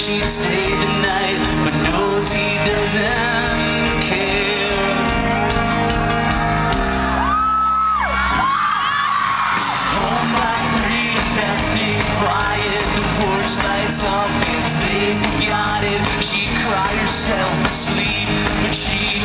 she'd stay the night, but knows he doesn't care. Home by three, Daphne quiet, the porch lights off, cause they forgot it. She cried herself to sleep, but she